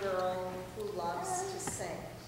girl who loves to sing.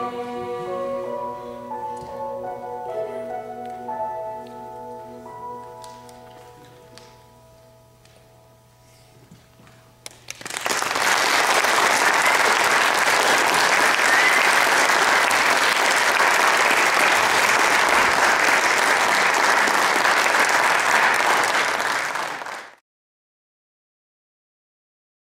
Amen.